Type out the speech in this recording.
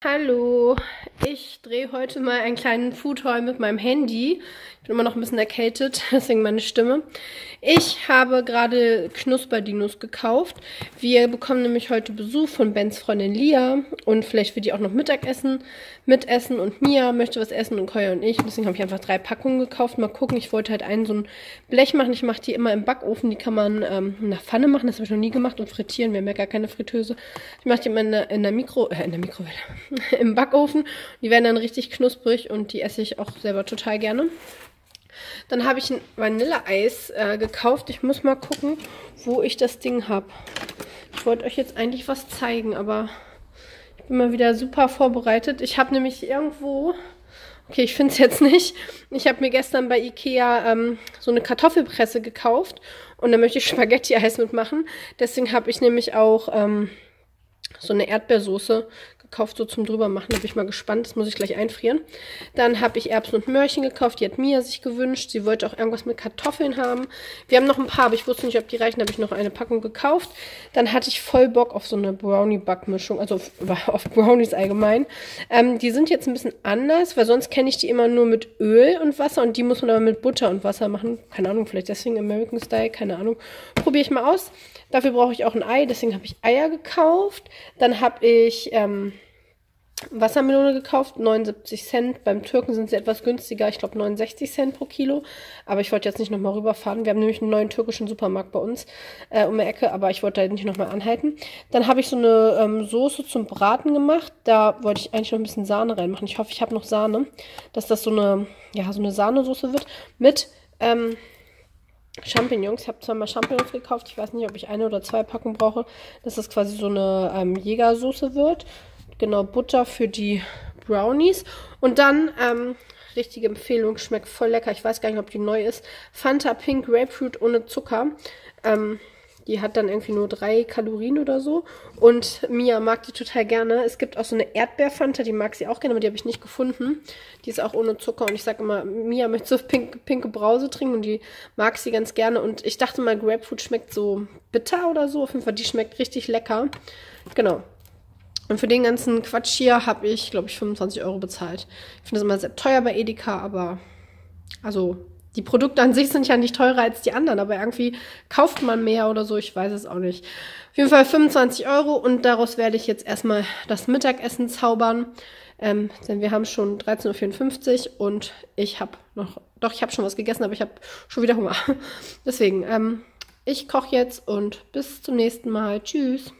Hallo, ich drehe heute mal einen kleinen Food Haul mit meinem Handy. Ich bin immer noch ein bisschen erkältet, deswegen meine Stimme. Ich habe gerade Knusperdinos gekauft. Wir bekommen nämlich heute Besuch von Bens Freundin Lia und vielleicht wird die auch noch Mittagessen mitessen und Mia möchte was essen und Koya und ich. Deswegen habe ich einfach drei Packungen gekauft. Mal gucken, ich wollte halt einen so ein Blech machen. Ich mache die immer im Backofen. Die kann man ähm, in der Pfanne machen, das habe ich noch nie gemacht und frittieren. Wir haben ja gar keine Fritteuse. Ich mache die immer in der, in der Mikro, äh, in der Mikrowelle, im Backofen. Die werden dann richtig knusprig und die esse ich auch selber total gerne. Dann habe ich ein Vanilleeis äh, gekauft. Ich muss mal gucken, wo ich das Ding habe. Ich wollte euch jetzt eigentlich was zeigen, aber ich bin mal wieder super vorbereitet. Ich habe nämlich irgendwo... Okay, ich finde es jetzt nicht. Ich habe mir gestern bei Ikea ähm, so eine Kartoffelpresse gekauft und da möchte ich Spaghetti-Eis mitmachen. Deswegen habe ich nämlich auch ähm, so eine Erdbeersoße gekauft, so zum drüber machen. Da bin ich mal gespannt. Das muss ich gleich einfrieren. Dann habe ich Erbsen und Möhrchen gekauft. Die hat Mia sich gewünscht. Sie wollte auch irgendwas mit Kartoffeln haben. Wir haben noch ein paar, aber ich wusste nicht, ob die reichen. Da habe ich noch eine Packung gekauft. Dann hatte ich voll Bock auf so eine Brownie-Backmischung. Also auf, auf Brownies allgemein. Ähm, die sind jetzt ein bisschen anders, weil sonst kenne ich die immer nur mit Öl und Wasser. Und die muss man aber mit Butter und Wasser machen. Keine Ahnung, vielleicht deswegen American Style. Keine Ahnung. Probiere ich mal aus. Dafür brauche ich auch ein Ei, deswegen habe ich Eier gekauft. Dann habe ich ähm, Wassermelone gekauft, 79 Cent. Beim Türken sind sie etwas günstiger, ich glaube 69 Cent pro Kilo. Aber ich wollte jetzt nicht nochmal rüberfahren. Wir haben nämlich einen neuen türkischen Supermarkt bei uns äh, um die Ecke, aber ich wollte da nicht nochmal anhalten. Dann habe ich so eine ähm, Soße zum Braten gemacht. Da wollte ich eigentlich noch ein bisschen Sahne reinmachen. Ich hoffe, ich habe noch Sahne, dass das so eine, ja, so eine Sahnesoße wird mit ähm, Champignons. Ich habe zwar mal Champignons gekauft. Ich weiß nicht, ob ich eine oder zwei Packungen brauche, dass das quasi so eine ähm, Jägersoße wird. Genau, Butter für die Brownies. Und dann, ähm, richtige Empfehlung, schmeckt voll lecker. Ich weiß gar nicht, ob die neu ist. Fanta Pink Grapefruit ohne Zucker. Ähm, die hat dann irgendwie nur drei Kalorien oder so. Und Mia mag die total gerne. Es gibt auch so eine Erdbeerfanta, die mag sie auch gerne, aber die habe ich nicht gefunden. Die ist auch ohne Zucker. Und ich sage immer, Mia möchte so pink, pinke Brause trinken und die mag sie ganz gerne. Und ich dachte mal, Grapefruit schmeckt so bitter oder so. Auf jeden Fall, die schmeckt richtig lecker. Genau. Und für den ganzen Quatsch hier habe ich, glaube ich, 25 Euro bezahlt. Ich finde das immer sehr teuer bei Edeka, aber also die Produkte an sich sind ja nicht teurer als die anderen, aber irgendwie kauft man mehr oder so, ich weiß es auch nicht. Auf jeden Fall 25 Euro und daraus werde ich jetzt erstmal das Mittagessen zaubern. Ähm, denn wir haben schon 13.54 Uhr und ich habe noch, doch, ich habe schon was gegessen, aber ich habe schon wieder Hunger. Deswegen, ähm, ich koche jetzt und bis zum nächsten Mal. Tschüss.